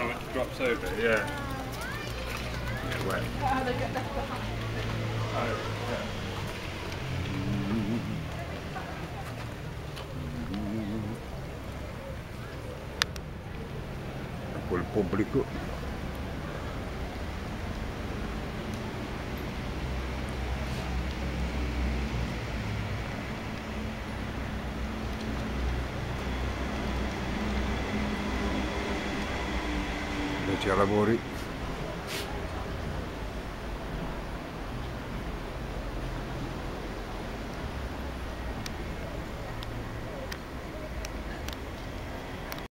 Oh, it drops over, yeah. Get wet. Oh, yeah. Por el. Invece lavori